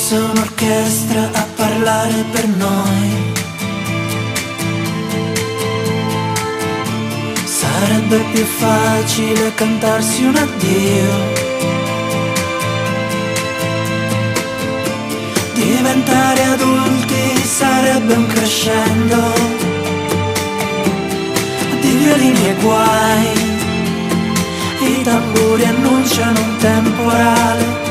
fosse un'orchestra a parlare per noi. Sarebbe più facile cantarsi un addio. Diventare adulti sarebbe un crescendo di violini e guai. I tamburi annunciano un temporale,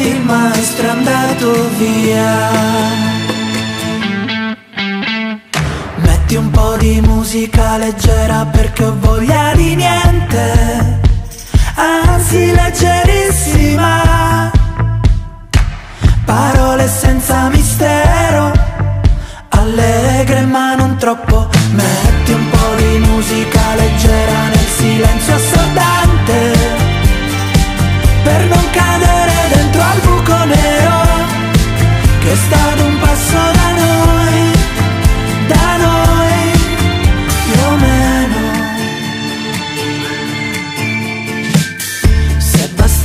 il maestro è andato via. Metti un po' di musica leggera perché ho voglia di niente, anzi leggerissima. Parole senza mistero, allegre ma non troppo. Metti un po' di musica leggera nel silenzio assordante, per non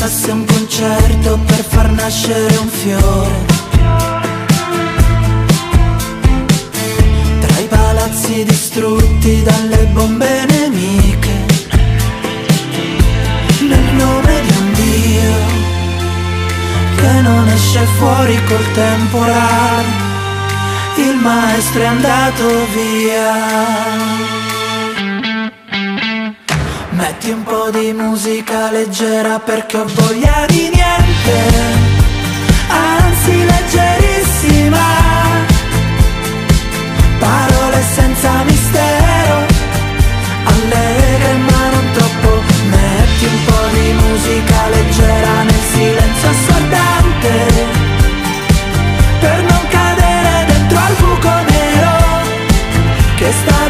bastasse un concerto per far nascere un fiore. Tra i palazzi distrutti dalle bombe nemiche. Nel nome di un Dio che non esce fuori col temporale. Il maestro è andato via. Metti un po' di musica leggera perché ho voglia di niente, anzi leggerissima. Parole senza mistero, allegre ma non troppo. Metti un po' di musica leggera nel silenzio assordante, per non cadere dentro al buco nero che sta